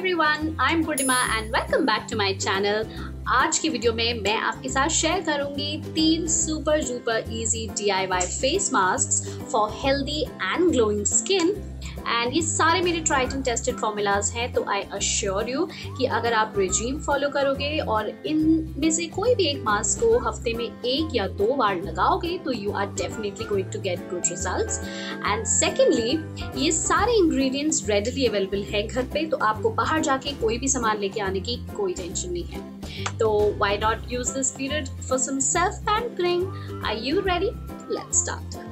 everyone, I'm Poornima and welcome back to my channel. आज की video में मैं आपके साथ शेयर करूँगी तीन super duper easy DIY face mask for healthy and glowing skin and ये सारे मेरे ट्राइड एंड टेस्टेड फॉर्मूलाज हैं तो आई अश्योर यू कि अगर आप रेजीम फॉलो करोगे और इन में से कोई भी एक मास्क को हफ़्ते में एक या दो बार लगाओगे तो you are definitely going to get good results and secondly ये सारे इंग्रेडिएंट्स रेडली अवेलेबल है घर पे तो आपको बाहर जाके कोई भी सामान लेके आने की कोई टेंशन नहीं है। So why not use this period for some self-pampering? Are you ready? Let's start.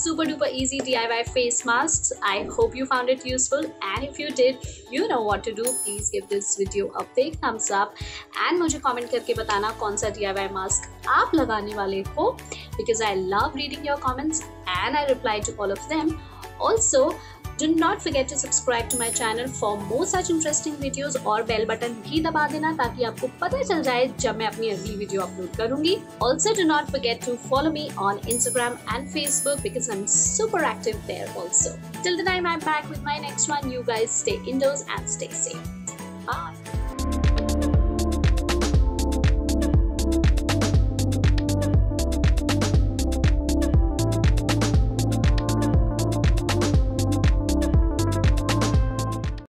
super duper easy DIY face masks. I hope you found it useful and if you did, you know what to do. Please give this video a big thumbs up and मुझे comment करके बताना कौन सा DIY mask आप लगाने वाले हो because I love reading your comments and I reply to all of them. Also, do not forget to subscribe to my channel for more such interesting videos और बेल बटन भी दबा देना ताकि आपको पता चल जाए जब मैं अपनी अगली वीडियो अपलोड करूंगी Also do not forget to follow me on Instagram and Facebook because I'm super active there also. Till the time I'm back with my next one, you guys stay indoors and stay safe. Bye.